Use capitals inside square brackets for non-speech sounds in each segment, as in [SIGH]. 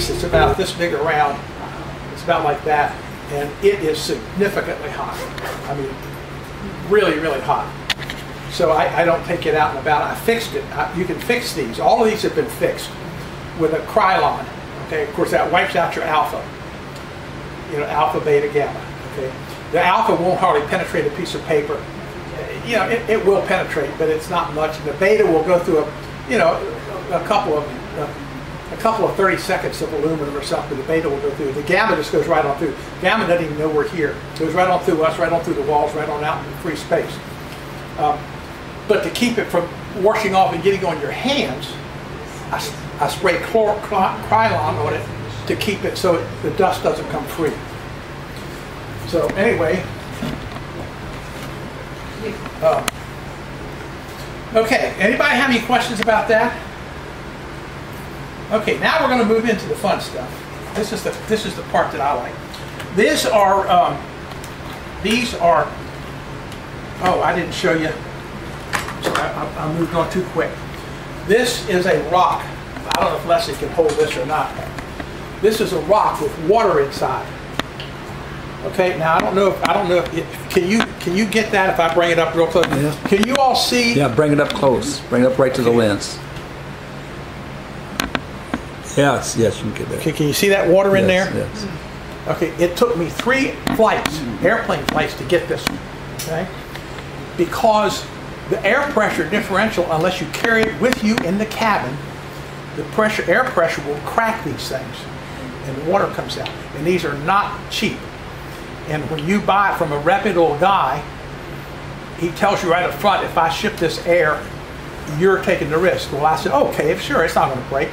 piece that's about this big around. It's about like that, and it is significantly hot. I mean, really, really hot. So I, I don't take it out and about. I fixed it. I, you can fix these. All of these have been fixed with a Krylon. Okay, of course that wipes out your alpha. You know, alpha, beta, gamma. Okay, the alpha won't hardly penetrate a piece of paper. You know, it, it will penetrate, but it's not much. The beta will go through a, you know, a couple of a couple of 30 seconds of aluminum or something, the beta will go through. The gamma just goes right on through. Gamma doesn't even know we're here. It goes right on through us, right on through the walls, right on out in the free space. Um, but to keep it from washing off and getting on your hands, I, I spray chlor, Krylon on it to keep it so it, the dust doesn't come free. So anyway, um, okay, anybody have any questions about that? Okay, now we're going to move into the fun stuff. This is the this is the part that I like. These are um, these are. Oh, I didn't show you. I, I, moved on too quick. This is a rock. I don't know if Leslie can hold this or not. This is a rock with water inside. Okay, now I don't know if I don't know if it, can you can you get that if I bring it up real close? Yeah. Can you all see? Yeah, bring it up close. Bring it up right to okay. the lens. Yes, yes, you can get that. Okay, can you see that water in yes, there? Yes. Okay, it took me three flights, airplane flights, to get this. Okay, because the air pressure differential, unless you carry it with you in the cabin, the pressure, air pressure will crack these things, and the water comes out. And these are not cheap. And when you buy it from a reputable guy, he tells you right up front, if I ship this air, you're taking the risk. Well, I said, okay, if sure, it's not going to break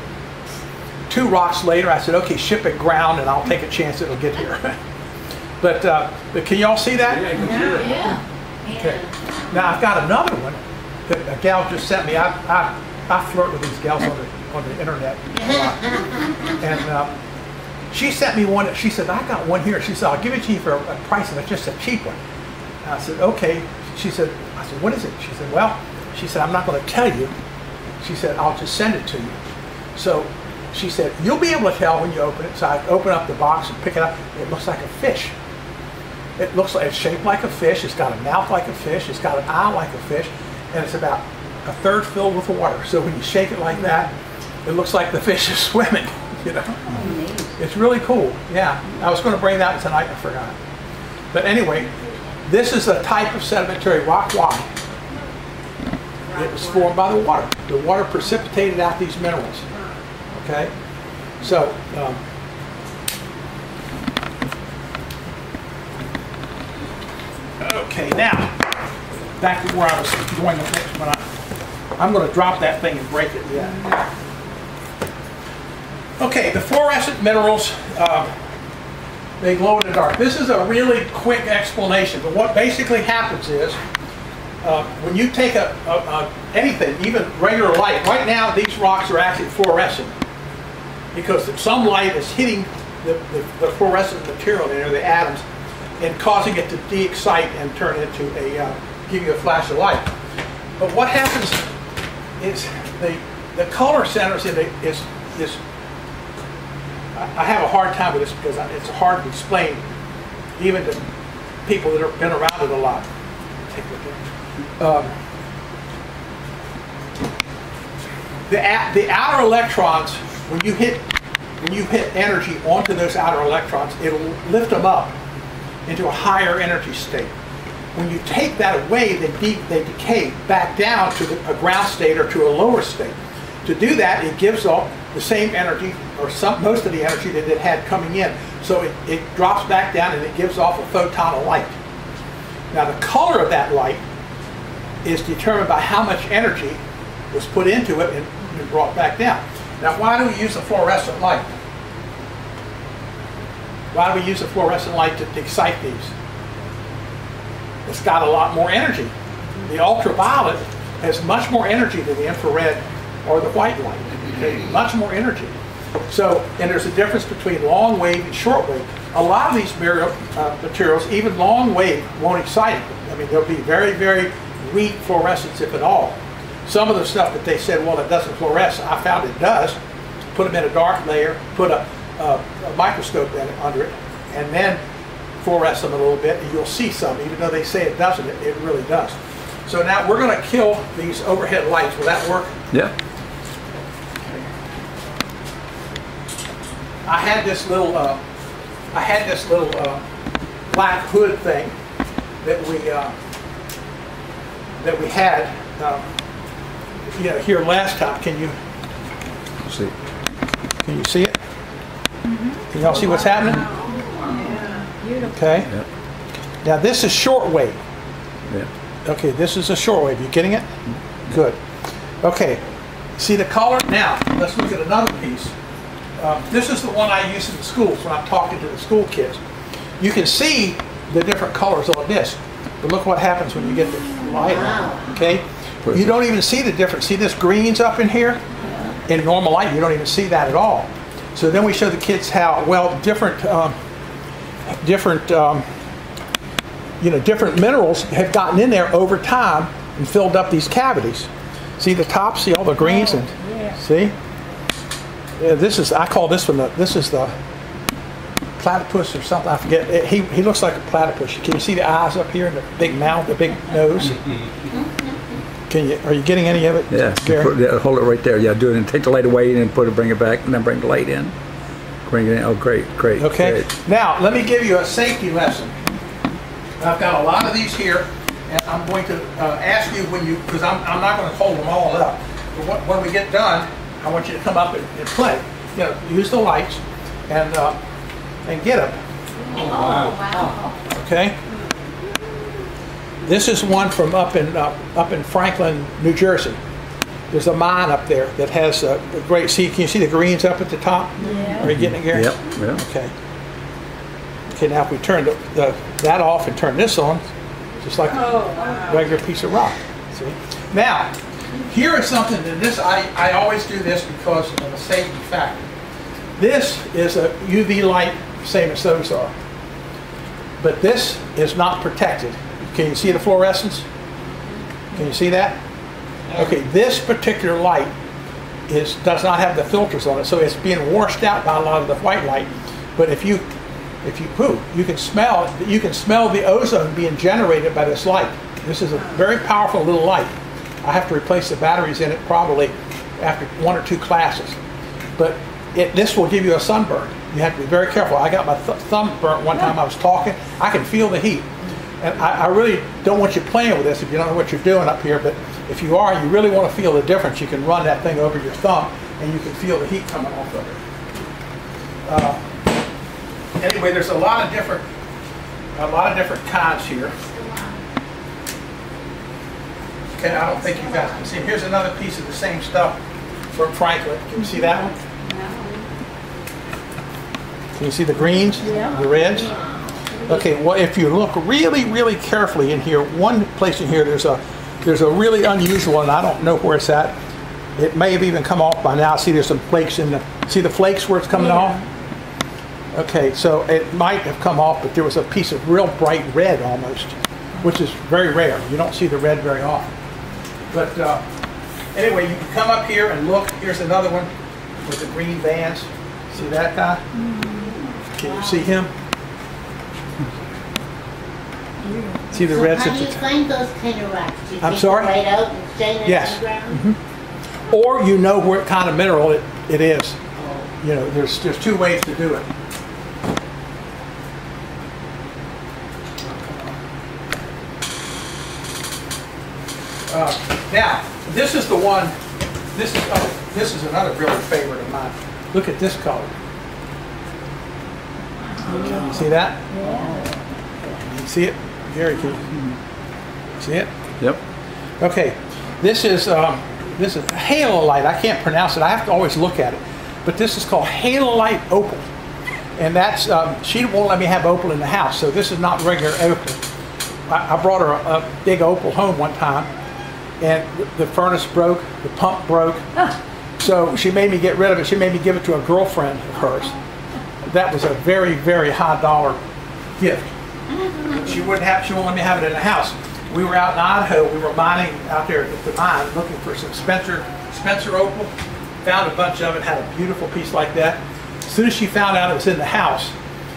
two rocks later, I said, okay, ship it ground and I'll take a chance it'll get here. [LAUGHS] but, uh, but can y'all see that? Yeah. yeah. Okay. Now I've got another one that a gal just sent me. I, I, I flirt with these gals on the, on the internet And uh, she sent me one. She said, I got one here. She said, I'll give it to you for a, price and it's just a cheap one. And I said, okay. She said, I said, what is it? She said, well, she said, I'm not going to tell you. She said, I'll just send it to you. So she said, you'll be able to tell when you open it. So I open up the box and pick it up. It looks like a fish. It looks like it's shaped like a fish. It's got a mouth like a fish. It's got an eye like a fish. And it's about a third filled with water. So when you shake it like that, it looks like the [LAUGHS] fish is swimming. [LAUGHS] You know, it's really cool. Yeah, I was going to bring that tonight. I forgot. But anyway, this is a type of sedimentary rock. Why? It was formed by the water. The water precipitated out these minerals. Okay? So, um, okay, now, back to where I was going with next I'm going to drop that thing and break it. Yeah. Okay, the fluorescent minerals, uh, they glow in the dark. This is a really quick explanation, but what basically happens is, uh, when you take a, a, a, anything, even regular light, right now these rocks are actually fluorescent because some light is hitting the, the, the fluorescent material there, the atoms, and causing it to de-excite and turn into a, uh, give you a flash of light. But what happens is the, the color centers in the, is, is, I have a hard time with this because it's hard to explain even to people that have been around it a lot. Take a look at um, the, the outer electrons when you hit when you hit energy onto those outer electrons, it'll lift them up into a higher energy state. When you take that away, they, de they decay back down to a ground state or to a lower state. To do that, it gives off the same energy, or some, most of the energy that it had coming in. So it, it drops back down and it gives off a photon of light. Now the color of that light is determined by how much energy was put into it and, and brought back down. Now, why do we use a fluorescent light? Why do we use a fluorescent light to excite these? It's got a lot more energy. The ultraviolet has much more energy than the infrared or the white light. Much more energy. So, and there's a difference between long wave and short wave. A lot of these uh, materials, even long wave, won't excite it. I mean, there'll be very, very weak fluorescence, if at all. Some of the stuff that they said, well, it doesn't fluoresce, I found it does. put them in a dark layer, put a, a, a microscope in it, under it, and then fluoresce them a little bit, and you'll see some. Even though they say it doesn't, it, it really does. So now we're going to kill these overhead lights. Will that work? Yeah. I had this little, uh, I had this little uh, black hood thing that we uh, that we had, um, know, here last time. Can you see. can you see it? Can y'all see what's happening? Yeah, Okay. Yep. Now this is shortwave. Yeah. Okay, this is a shortwave. You getting it? Good. Okay. See the color? Now let's look at another piece. Um, this is the one I use in the schools when I'm talking to the school kids. You can see the different colors on this, but look what happens when you get the light on. Okay, you don't even see the difference. See this greens up in here? In normal light, you don't even see that at all. So then we show the kids how well different, um, different, um, you know, different minerals have gotten in there over time and filled up these cavities. See the top? See all the greens and see? Yeah, this is I call this one the this is the platypus or something. I forget. It- he he looks like a platypus. Can you see the eyes up here and the big mouth, the big nose? Can you? Are you getting any of it? Yeah. Gary? Put- yeah, Hold it right there. Yeah, do it and take the light away and then put it, bring it back and then bring the light in. Bring it in. Oh, great, great. Okay. great. Now let me give you a safety lesson. I've got a lot of these here, and I'm going to uh, ask you when you because I'm I'm not going to hold them all up. But when, when we get done, I want you to come up and, and play. You know, use the lights and uh, and get them. Oh, wow. Okay. This is one from up in uh, up in Franklin, New Jersey. There's a mine up there that has a, a great. See, can you see the greens up at the top? Yeah. Are you getting it, Gary? Yep, yeah. Okay. Okay, now if we turn the, the, that off and turn this on, just like a regular piece of rock. See? Now, here is something that this I, I always do this because of a safety factor. This is a UV light, same as those are. But this is not protected. Can you see the fluorescence? Can you see that? Okay, this particular light is does not have the filters on it, so it's being washed out by a lot of the white light. But if you if you poo, you can smell you can smell the ozone being generated by this light. This is a very powerful little light. I have to replace the batteries in it probably after one or two classes. But it, this will give you a sunburn. You have to be very careful. I got my th- thumb burnt one time I was talking. I can feel the heat. And I, I really don't want you playing with this if you don't know what you're doing up here, but if you are, you really want to feel the difference. You can run that thing over your thumb and you can feel the heat coming off of it. Uh, anyway, there's a lot of different, a lot of different kinds here. Okay, I don't think you guys can see. Here's another piece of the same stuff from Franklin. Can you see that one? Can you see the greens? Yeah. The reds? Okay, well, if you look really, really carefully in here, one place in here, there's a, there's a really unusual, one. I don't know where it's at. It may have even come off by now. See, there's some flakes in the, see the flakes where it's coming Yeah. off? Okay, so it might have come off, but there was a piece of real bright red almost, which is very rare. You don't see the red very often. But uh, anyway, you can come up here and look. Here's another one with the green bands. See that guy? Can you see him? See the So reds how do you find those kind of rocks? Do you I'm sorry? right out and shine it Yes. the ground? Or you know what kind of mineral it, it is. You know, there's, there's two ways to do it. Uh, now, this is the one, this is, oh, this is another really favorite of mine. Look at this color. Can you see that? Can you see it? Gary, can see it? Yep. Okay, this is um, this is halolite. I can't pronounce it. I have to always look at it. But this is called halolite opal, and that's um, she won't let me have opal in the house. So this is not regular opal. I, I brought her a, a big opal home one time, and the furnace broke, the pump broke. Ah. So she made me get rid of it. She made me give it to a girlfriend of hers. That was a very, very high dollar gift. She wouldn't have, she won't let me have it in the house. We were out in Idaho, we were mining out there at the mine, looking for some Spencer, Spencer opal. found a bunch of it, had a beautiful piece like that. As soon as she found out it was in the house,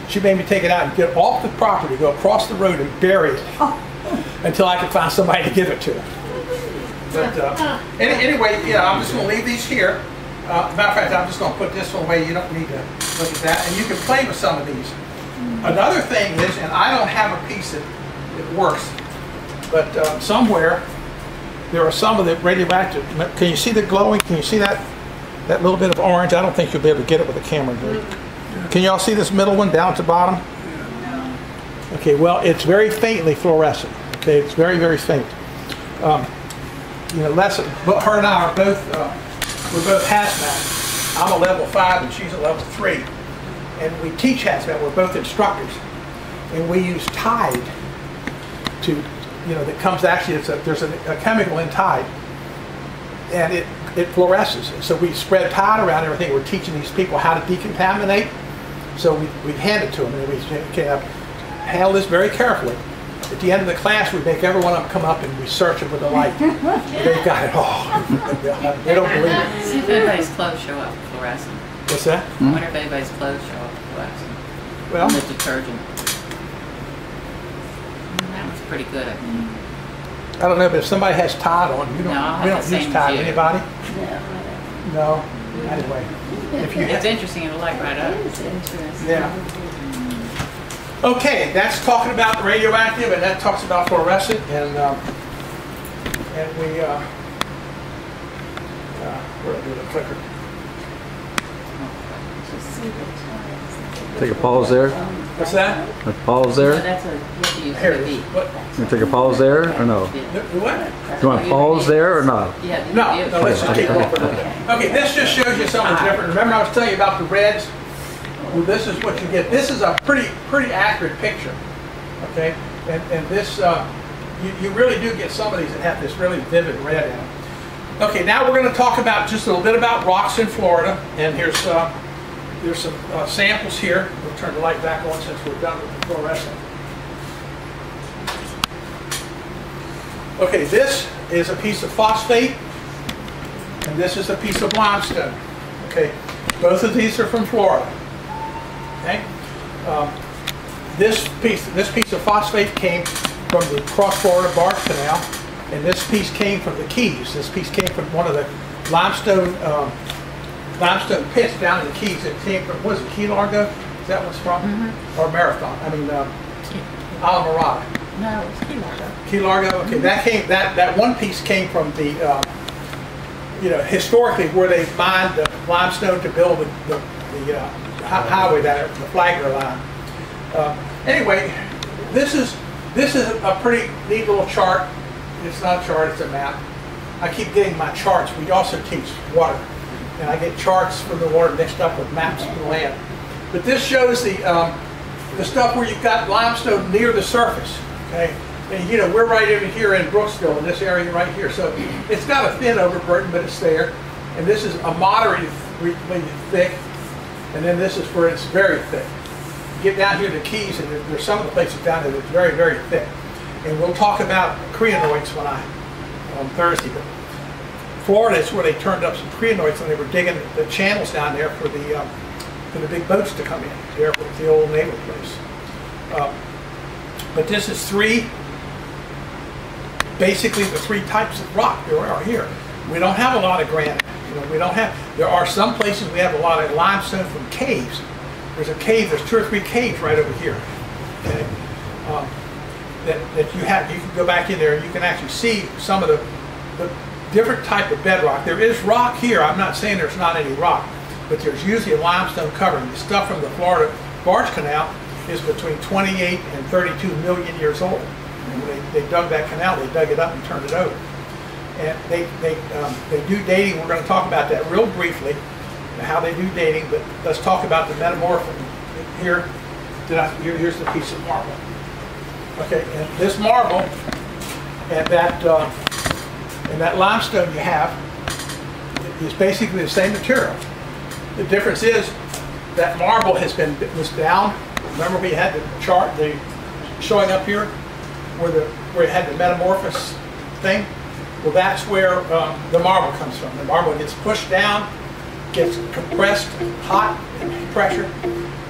she made me take it out and get off the property, go across the road and bury it [LAUGHS] until I could find somebody to give it to. But uh, any, anyway, yeah, I'm just going to leave these here. Uh, matter of fact, I'm just going to put this one away. You don't need to look at that, and you can play with some of these. Another thing is, and I don't have a piece that, that works, but uh, somewhere there are some of the radioactive. Can you see the glowing? Can you see that that little bit of orange? I don't think you'll be able to get it with a camera. Group. Can y'all see this middle one down to bottom? Okay, well, it's very faintly fluorescent. Okay, it's very, very faint. Um, you know, Les, but her and I are both, uh, we're both hazmat. I'm a level five and she's a level three. And we teach hazmat, we're both instructors. And we use Tide to, you know, that comes actually, it's a, there's a, a chemical in Tide. And it, it fluoresces. So we spread Tide around everything. We're teaching these people how to decontaminate. So we, we hand it to them and we say, okay, now, handle this very carefully. At the end of the class, we make every one of them come up and we search them with a light. [LAUGHS] They've got it all. [LAUGHS] they don't believe it. See if anybody's clothes show up fluorescent. What's that? I wonder if anybody's clothes show up fluorescent. Well, On the detergent. That was pretty good. I don't know, but if somebody has Tide on, you don't, No, I we have don't the use Tide. as you. Anybody? No, No? Anyway. If you It's interesting, it'll light right up. It's interesting. Yeah. Okay, that's talking about radioactive, and that talks about fluorescent, and um, and we uh, uh, where did I do the clicker? Just see the times. Take a pause there. What's that? A pause So there. that's a, you have to use Here it the is. V. What? You take a pause there or no? The- the What? You want to pause there or not? Yeah. No, no, let's just keep going. for a minute. Okay, this just shows you something different. Remember I was telling you about the reds? Well, this is what you get. This is a pretty, pretty accurate picture, okay? And, and this, uh, you, you really do get some of these that have this really vivid red in them. Okay, now we're going to talk about just a little bit about rocks in Florida. And here's, uh, there's some uh, samples here. We'll turn the light back on since we're done with the fluorescent. Okay, this is a piece of phosphate, and this is a piece of limestone. Okay, both of these are from Florida. Okay, um, this piece, this piece of phosphate came from the Cross Florida Barge Canal, and this piece came from the Keys. This piece came from one of the limestone um, limestone pits down in the Keys. It came from what is it Key Largo? Is that what's from? Or Marathon? I mean, um, Islamorada. No, it's Key Largo. Key Largo. Okay, that came. That that one piece came from the, uh, you know, historically where they mined the limestone to build the the, the uh, hi- highway there, the Flagler line. Uh, anyway, this is this is a pretty neat little chart. It's not a chart; it's a map. I keep getting my charts. We also teach water, and I get charts from the water mixed up with maps the land. But this shows the um, the stuff where you've got limestone near the surface. Okay, and you know we're right over here in Brooksville in this area right here. So it's got a thin overburden, but it's there. And this is a moderately thick, and then this is where it's very thick. Get down here to the Keys, and there's some of the places down there that's very, very thick. And we'll talk about crinoids when I on Thursday. Florida is where they turned up some crinoids when they were digging the channels down there for the um, for the big boats to come in. There was the old naval place. Um, but this is three, basically the three types of rock there are here. We don't have a lot of granite. You know, we don't have. There are some places we have a lot of limestone from caves. There's a cave. There's two or three caves right over here. Okay. Um, that, that you have, you can go back in there and you can actually see some of the, the different type of bedrock. There is rock here. I'm not saying there's not any rock, but there's usually a limestone covering. The stuff from the Florida Barge Canal is between 28 and 32 million years old. And when they, they dug that canal, they dug it up and turned it over. And they, they, um, they do dating. We're going to talk about that real briefly, how they do dating, but let's talk about the metamorphism. Here, did I, here, here's the piece of marble. Okay, and this marble and that uh, and that limestone you have is basically the same material. The difference is that marble has been was down. Remember we had the chart the showing up here where the where it had the metamorphosis thing. Well, that's where um, the marble comes from. The marble gets pushed down gets compressed, hot, and pressure,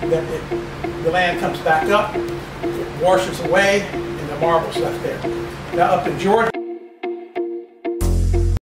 then it, the land comes back up, it washes away, and the marble's left there. Now up in Georgia,